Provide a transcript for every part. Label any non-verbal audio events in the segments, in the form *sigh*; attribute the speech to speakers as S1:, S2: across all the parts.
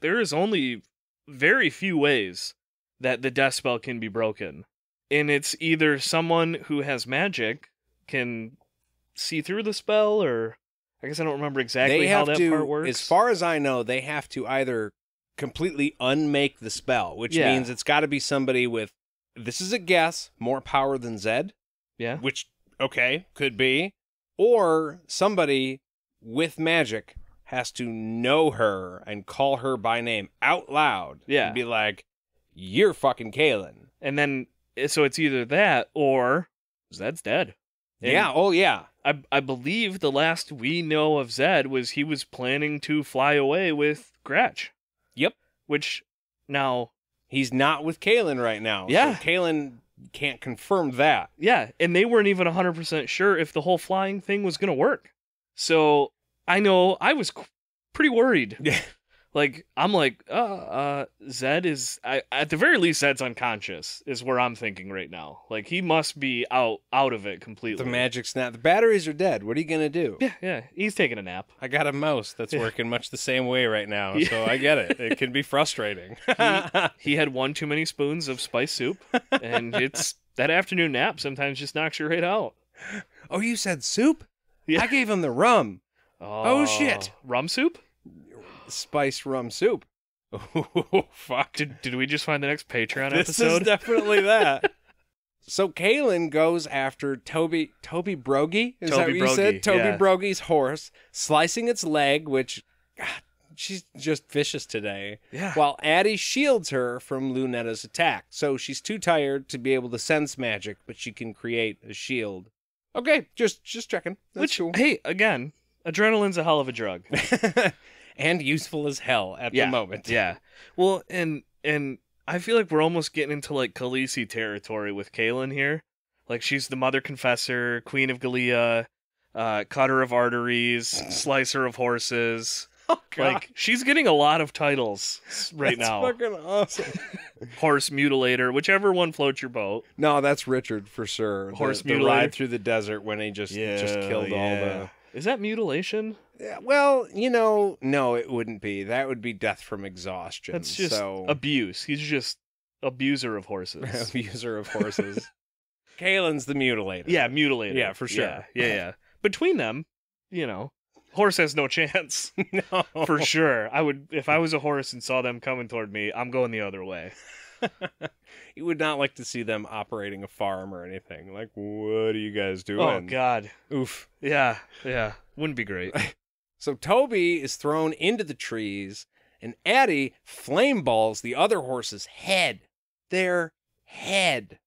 S1: There is only very few ways that the death spell can be broken. And it's either someone who has magic can see through the spell or I guess I don't remember exactly how that
S2: to,
S1: part works.
S2: as far as I know, they have to either completely unmake the spell, which
S1: Yeah.
S2: means it's got to be somebody with. This is a guess. More power than Zedd,
S1: yeah.
S2: which okay could be, or somebody with magic has to know her and call her by name out loud.
S1: Yeah.
S2: and be like, "You're fucking Kahlan."
S1: And then eh, so it's either that or Zedd's dead. And
S2: yeah. Oh yeah.
S1: I I believe the last we know of Zedd was he was planning to fly away with Gratch.
S2: Yep.
S1: Which now
S2: He's not with Kahlan right now. so
S1: Yeah.
S2: Kahlan can't confirm that.
S1: Yeah, and they weren't even 100% sure if the whole flying thing was going to work. So I know I was qu- pretty worried.
S2: Yeah. *laughs*
S1: Like, I'm like, uh, uh, Zedd is, I, at the very least, Zedd's unconscious, is where I'm thinking right now. Like, he must be out out of it completely.
S2: The magic's not. The batteries are dead. What are you gonna do?
S1: Yeah, yeah. He's taking a nap.
S2: I got a mouse that's
S1: Yeah.
S2: working much the same way right now, *laughs*
S1: Yeah.
S2: so I get it. It can be frustrating. *laughs*
S1: He had one too many spoons of spice soup, and it's that afternoon nap sometimes just knocks you right out.
S2: oh, you said soup?
S1: Yeah.
S2: I gave him the rum, Oh, oh shit.
S1: Rum soup?
S2: spiced rum soup. *laughs* Oh fuck!
S1: Did, did we just find the next Patreon
S2: this
S1: episode?
S2: is *laughs* definitely that. So Kahlan goes after Toby Toby Brogy. Is that what
S1: Toby
S2: you said? Toby
S1: yeah.
S2: Brogy's horse, slicing its leg, which God, she's just vicious today.
S1: yeah.
S2: While Adie shields her from Lunetta's attack. So she's too tired to be able to sense magic, but she can create a shield. Okay, just just checking. That's
S1: Which,
S2: cool.
S1: hey, again, adrenaline's a hell of a drug. *laughs*
S2: and useful as hell at
S1: Yeah,
S2: the moment.
S1: yeah. Well, and and I feel like we're almost getting into like Khaleesi territory with Kahlan here. Like she's the mother confessor, queen of Galea, uh, cutter of arteries, *laughs* slicer of horses.
S2: Oh,
S1: Like she's getting a lot of titles right
S2: That's
S1: now.
S2: fucking awesome. *laughs*
S1: Horse mutilator, whichever one floats your boat.
S2: no, that's Richard for sure.
S1: Horse
S2: the,
S1: mutilator.
S2: ride through the desert when he just just killed all the.
S1: Is that mutilation?
S2: Yeah, well, you know, no, it wouldn't be. That would be death from exhaustion.
S1: That's just
S2: so
S1: abuse. He's just abuser of horses. *laughs*
S2: abuser of horses. *laughs* Kahlan's the mutilator.
S1: yeah, mutilator.
S2: Yeah, for sure.
S1: Yeah, yeah, yeah. *laughs* Between them, you know, horse has no chance
S2: no.
S1: for sure. I would if I was a horse and saw them coming toward me, I'm going the other way.
S2: You would not like to see them operating a farm or anything. Like, what are you guys oh, doing?
S1: Oh God.
S2: Oof.
S1: Yeah, yeah. Wouldn't be great. *laughs*
S2: So Toby is thrown into the trees, and Adie flame balls the other horse's head. Their head.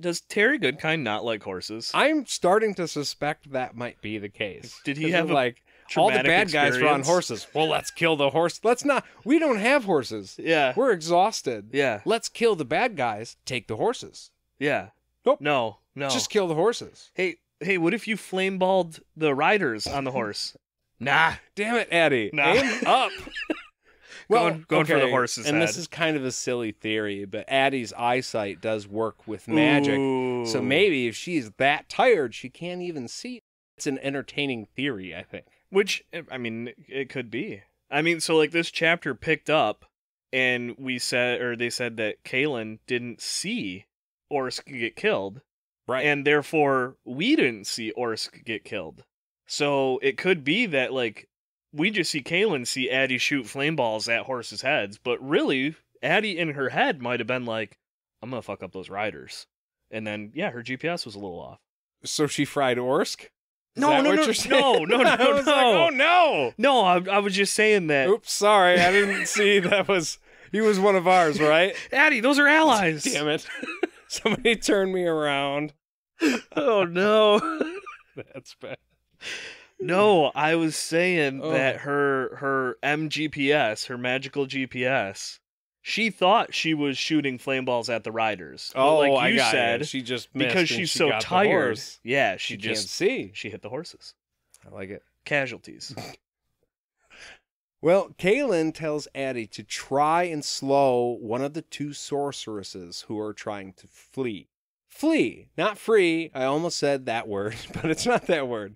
S1: Does Terry Goodkind not like horses?
S2: I'm starting to suspect that might be the case.
S1: Did he have a
S2: like all the bad guys are on horses? Well, let's kill the horse. Let's not. We don't have horses.
S1: Yeah.
S2: We're exhausted.
S1: Yeah.
S2: Let's kill the bad guys. Take the horses.
S1: Yeah.
S2: Nope.
S1: No. No.
S2: Just kill the horses.
S1: hey, hey. What if you flame balled the riders on the horse? *laughs* nah.
S2: Damn it, Adie.
S1: Nah.
S2: Aim up. *laughs*
S1: Going- going for the
S2: okay,
S1: horse's
S2: And this is kind of a silly theory, but Adie's eyesight does work with magic. So maybe if she's that tired, she can't even see. It's an entertaining theory, I think.
S1: Which eh, I mean, it could be. I mean, so like this chapter picked up, and we said, or they said that Kahlan didn't see Orsk get killed,
S2: Right.
S1: and therefore we didn't see Orsk get killed. So it could be that like we just see Kahlan see Adie shoot flame balls at horses' heads, but really Adie in her head might have been like, "I'm gonna fuck up those riders," and then yeah, her GPS was a little off.
S2: so she fried Orsk?
S1: No, no, *laughs* no, no, no, no,
S2: like,
S1: no.
S2: oh no!
S1: No, I, I was just saying that
S2: Oops, sorry, I didn't *laughs* see that was he was one of ours, right?
S1: Adie, those are allies. *laughs*
S2: Damn it! Somebody turn me around.
S1: Oh no.
S2: That's bad.
S1: no, I was saying
S2: Oh.
S1: that her her MGPS, her magical GPS, she thought she was shooting flame balls at the riders. But
S2: Oh,
S1: like
S2: I
S1: you
S2: got
S1: said,
S2: it. She just missed
S1: because
S2: and
S1: she's
S2: she
S1: so
S2: got
S1: tired. Yeah, she,
S2: She,
S1: just
S2: can't see.
S1: she hit the horses.
S2: I like it.
S1: Casualties. *laughs*
S2: Well, Kahlan tells Adie to try and slow one of the two sorceresses who are trying to flee. Flee, not free. I almost said that word, *laughs* but it's not that word.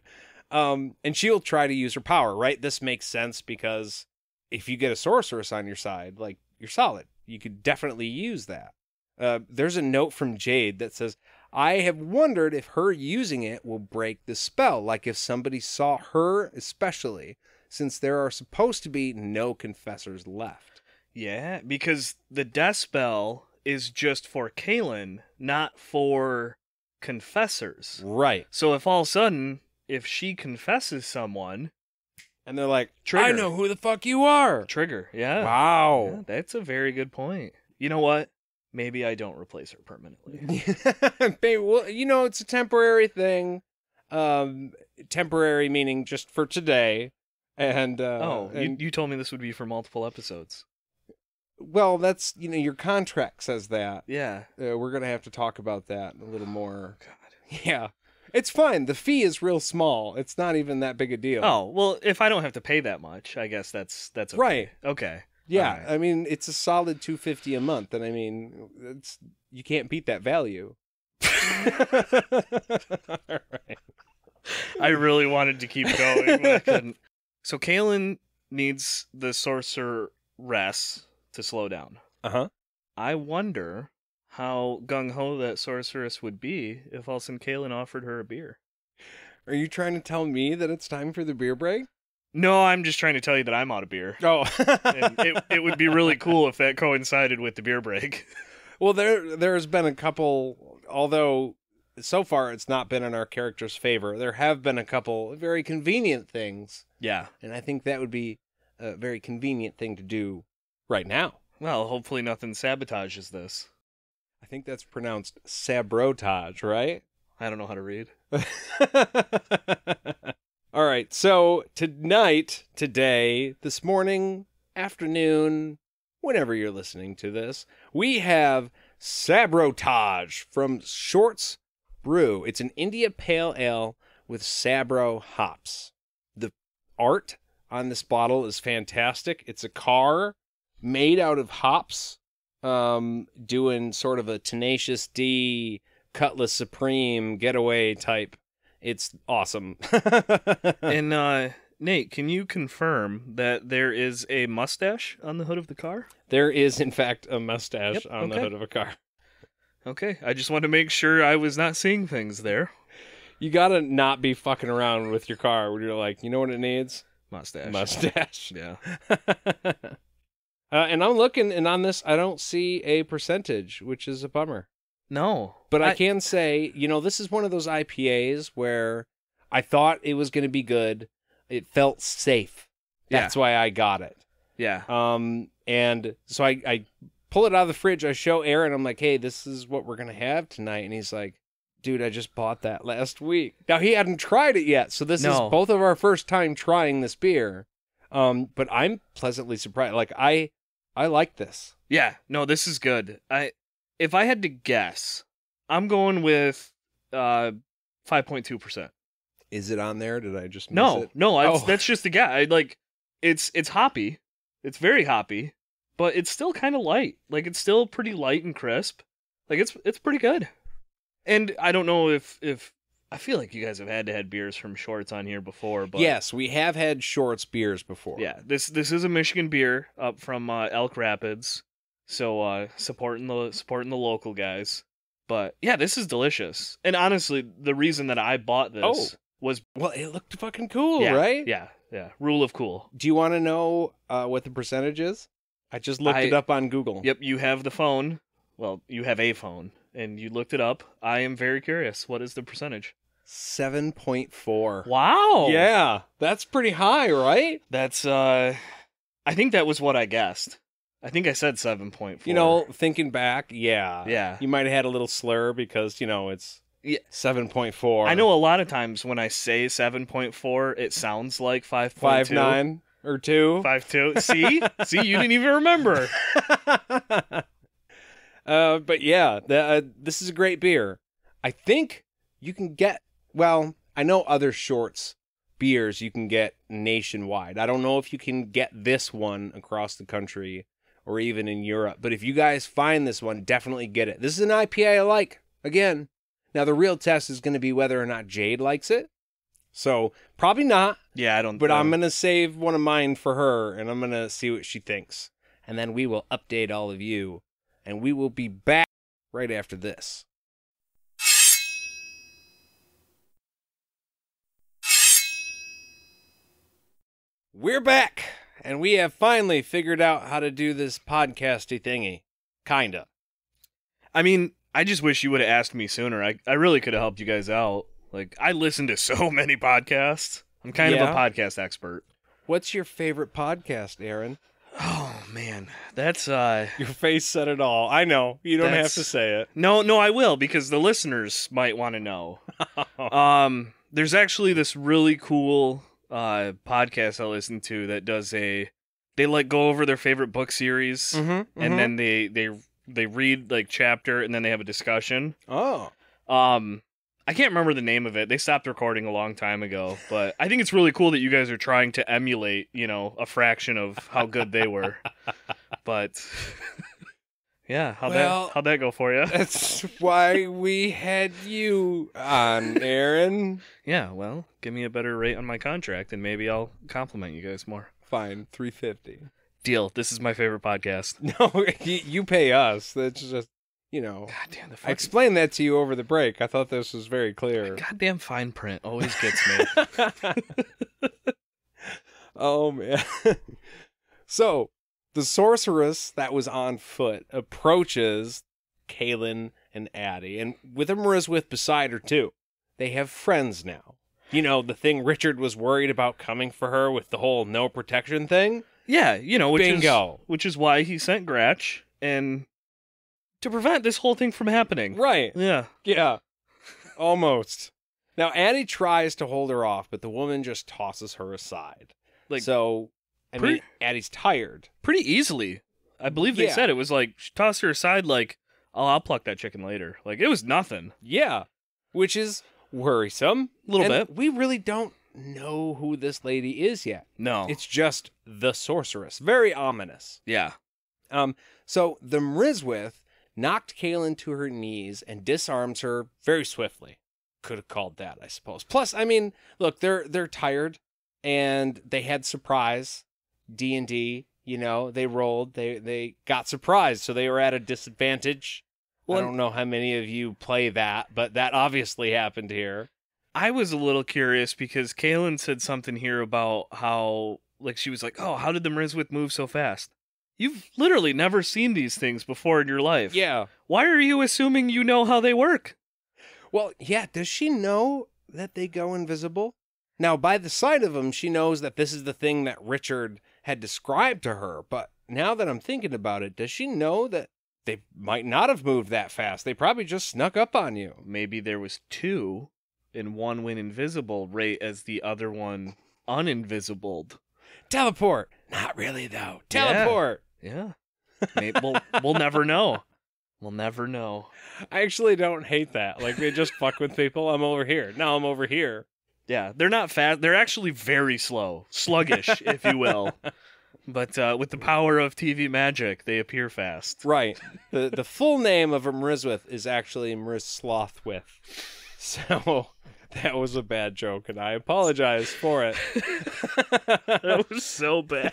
S2: Um, and she'll try to use her power, right? This makes sense because if you get a sorceress on your side, like you're solid. You could definitely use that. Uh, there's a note from Jade that says, I have wondered if her using it will break the spell, like if somebody saw her, especially since there are supposed to be no confessors left.
S1: Yeah, because the death spell is just for Kahlan, not for confessors.
S2: Right.
S1: So if all of a sudden, if she confesses someone,
S2: And they're like,
S1: Trigger.
S2: I know who the fuck you are.
S1: trigger. Yeah.
S2: Wow.
S1: Yeah, that's a very good point. You know what? Maybe I don't replace her permanently. *laughs*
S2: Babe, well, you know, it's a temporary thing. Um, temporary meaning just for today. And uh,
S1: oh, you,
S2: and,
S1: you told me this would be for multiple episodes.
S2: well, that's you know your contract says that.
S1: Yeah.
S2: Uh, we're gonna have to talk about that a little more.
S1: God. *laughs*
S2: Yeah, it's fine. The fee is real small. It's not even that big a deal.
S1: Oh well, if I don't have to pay that much, I guess that's that's okay.
S2: right.
S1: Okay.
S2: Yeah,
S1: Alright.
S2: I mean it's a solid two fifty a month, and I mean it's you can't beat that value. Right. *laughs*
S1: I really wanted to keep going, but I couldn't. *laughs* So Kahlan needs the sorceress to slow down.
S2: Uh huh.
S1: I wonder how gung ho that sorceress would be if all of Kahlan offered her a beer.
S2: Are you trying to tell me that it's time for the beer break?
S1: No, I'm just trying to tell you that I'm out of beer.
S2: Oh,
S1: And it, it would be really cool if that coincided with the beer break. *laughs*
S2: well, there there's been a couple, although so far it's not been in our character's favor. There have been a couple very convenient things,
S1: Yeah.
S2: and I think that would be a very convenient thing to do right now.
S1: Well, hopefully nothing sabotages this.
S2: I think that's pronounced sabrotage, right?
S1: I don't know how to read. *laughs*
S2: All right. So tonight, today, this morning, afternoon, whenever you're listening to this, we have Sabrotage from Shorts Brew. It's an India Pale Ale with Sabro hops. The art on this bottle is fantastic. It's a car made out of hops, um, doing sort of a Tenacious D, Cutlass Supreme getaway type. It's awesome. *laughs*
S1: and uh Nate, can you confirm that there is a mustache on the hood of the car?
S2: there is, in fact, a mustache
S1: Yep,
S2: on the hood of a car.
S1: Okay, I just wanted to make sure I was not seeing things there.
S2: You gotta not be fucking around with your car when you're like, you know what it needs?
S1: Mustache.
S2: Mustache.
S1: Yeah. *laughs*
S2: uh, and I'm looking, and on this, I don't see a percentage, which is a bummer.
S1: No.
S2: But I, can say, you know, this is one of those IPAs where I thought it was going to be good. It felt safe. That's why I got it.
S1: Yeah.
S2: Um, and so I, I pull it out of the fridge. I show Aaron. I'm like, hey, this is what we're gonna have tonight. And he's like, dude, I just bought that last week. Now he hadn't tried it yet, so this
S1: No.
S2: is both of our first time trying this beer. Um, but I'm pleasantly surprised. Like I, I like this.
S1: Yeah. No, this is good. I if I had to guess, I'm going with uh 5.2%.
S2: Is it on there? Did I just miss
S1: No,
S2: it?
S1: no, that's,
S2: Oh.
S1: that's just a guess. I like it's it's hoppy. It's very hoppy, but it's still kind of light. Like it's still pretty light and crisp. Like it's it's pretty good. And I don't know if if I feel like you guys have had to had beers from Shorts on here before, but
S2: yes, we have had Shorts beers before.
S1: yeah, this this is a Michigan beer up from uh, Elk Rapids, so uh, supporting the supporting the local guys. But yeah, this is delicious. And honestly, the reason that I bought this
S2: Oh.
S1: was
S2: Well, it looked fucking cool,
S1: yeah,
S2: right?
S1: Yeah, yeah. Rule of cool.
S2: Do you want to know uh, what the percentage is? I just looked
S1: I-
S2: it up on Google.
S1: Yep, you have the phone. Well, you have a phone, and you looked it up. I am very curious. What is the percentage?
S2: Seven point four.
S1: Wow.
S2: Yeah, that's pretty high, right?
S1: That's uh I think that was what I guessed. I think I said 7.4.
S2: You know, thinking back, yeah,
S1: Yeah.
S2: you might have had a little slur because you know it's
S1: Yeah.
S2: seven point four.
S1: I know a lot of times when I say 7.4, it sounds like 5.2.
S2: five nine or two.
S1: 5.2. See? *laughs* See, you didn't even remember. *laughs*
S2: uh, but yeah, the, uh, this is a great beer. I think you can get. Well, I know other shorts beers you can get nationwide. I don't know if you can get this one across the country or even in Europe. But if you guys find this one, definitely get it. This is an IPA I like. Again, now the real test is going to be whether or not Jade likes it. So probably not,
S1: Yeah, I don't.
S2: but I'm going to save one of mine for her and I'm going to see what she thinks. And then we will update all of you. And we will be back right after this. We're back, and we have finally figured out how to do this podcasty thingy. Kinda.
S1: I mean, I just wish you would have asked me sooner. I I really could have helped you guys out. Like I listen to *laughs* so many podcasts. I'm kind of a podcast expert.
S2: What's your favorite podcast, Aaron?
S1: Oh man, that's uh
S2: Your face said it all. I know. You don't have to say it.
S1: no no I will because the listeners might want to know. *laughs* um, there's actually this really cool uh podcast I listen to that does a they like go over their favorite book series
S2: mm-hmm,
S1: and then they they they read like chapter and then they have a discussion.
S2: Oh.
S1: Um, I can't remember the name of it. They stopped recording a long time ago, but I think it's really cool that you guys are trying to emulate, you know, a fraction of how good they were. *laughs* But yeah, how'd
S2: Well-
S1: that how'd that go for you? *laughs*
S2: That's why we had you on, Aaron.
S1: Yeah, well, give me a better rate on my contract, and maybe I'll compliment you guys more.
S2: Fine, three fifty.
S1: Deal. This is my favorite podcast. *laughs*
S2: No, you, pay us. That's just you know.
S1: God damn the
S2: I explained that to you over the break. I thought this was very clear.
S1: goddamn fine print always gets me. *laughs*
S2: oh man. so the sorceress that was on foot approaches Kahlan and Adie, and with Mriswith beside her too. They have friends now. You know, the thing Richard was worried about coming for her with the whole no protection thing?
S1: yeah, you know, which is
S2: Bingo.
S1: which is why he sent Gratch and to prevent this whole thing from happening.
S2: Right.
S1: Yeah.
S2: Yeah. Almost. Now Adie tries to hold her off, but the woman just tosses her aside.
S1: Like,
S2: so I
S1: pretty-
S2: mean Adie's tired.
S1: pretty easily. I believe they
S2: Yeah.
S1: said it was like she tossed her aside like, "Oh, I'll pluck that chicken later." Like it was nothing.
S2: Yeah. Which is worrisome.
S1: A little
S2: And
S1: bit.
S2: We really don't know who this lady is yet.
S1: No.
S2: It's just the sorceress. Very ominous.
S1: yeah.
S2: Um, so the Mriswith knocked Kahlan to her knees and disarms her very swiftly. Could have called that, I suppose. Plus, I mean, look, they're they're tired and they had surprise D and D. You know, they rolled, they they got surprised, so they were at a disadvantage.
S1: Well,
S2: I don't know how many of you play that, but that obviously happened here.
S1: I was a little curious because Kahlan said something here about how like she was like, "Oh, how did the Mriswith move so fast?" You've literally never seen these things before in your life.
S2: Yeah.
S1: Why are you assuming you know how they work?
S2: Well, yeah. Does she know that they go invisible? Now, by the sight of them, she knows that this is the thing that Richard had described to her. But now that I'm thinking about it, does she know that they might not have moved that fast? They probably just snuck up on you.
S1: Maybe there was two, and one went invisible right as the other one uninvisibled.
S2: Teleport. Not really, though.
S1: Yeah.
S2: Teleport.
S1: Yeah. Maybe we'll we'll never know. We'll never know.
S2: I actually don't hate that. Like, they just fuck with people. I'm over here. Now I'm over here.
S1: Yeah, they're not fast. They're actually very slow, sluggish, if you will. *laughs* But uh, with the power of TV magic, they appear fast.
S2: Right. The *laughs* the full name of Mriswith is actually Mrizslothwith. So *laughs* that was a bad joke, and I apologize for it.
S1: That was so bad.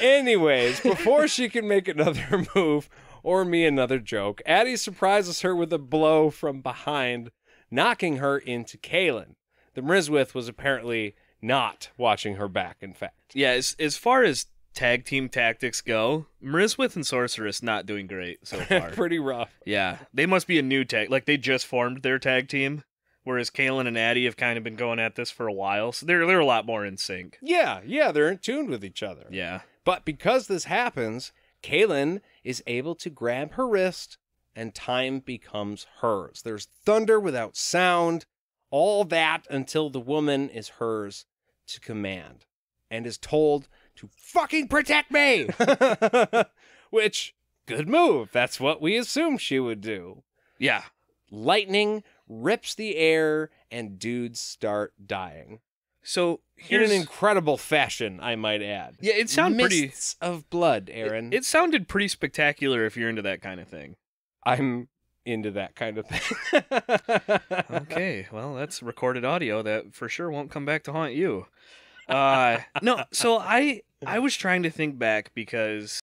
S2: Anyways, before she can make another move or me another joke, Adie surprises her with a blow from behind, knocking her into Kahlan. The Mriswith was apparently not watching her back, in fact.
S1: Yeah, as as far as tag team tactics go, Mriswith and Sorceress not doing great so *laughs* far.
S2: Pretty rough.
S1: yeah, they must be a new tag. Like they just formed their tag team, whereas Kahlan and Adie have kind of been going at this for a while, so they're they're a lot more in sync.
S2: Yeah, yeah, they're in tune with each other.
S1: Yeah.
S2: But because this happens, Kahlan is able to grab her wrist and time becomes hers. There's thunder without sound, all that until the woman is hers to command and is told to fucking protect me. *laughs* Which, good move. That's what we assumed she would do.
S1: Yeah.
S2: Lightning rips the air and dudes start dying.
S1: So
S2: In an incredible fashion, I might add.
S1: yeah, it sounded pretty.
S2: Of blood, Aaron.
S1: It, it sounded pretty spectacular if you're into that kind of thing.
S2: I'm into that kind of thing. *laughs*
S1: okay, well, that's recorded audio that for sure won't come back to haunt you. Uh, no, so I I was trying to think back because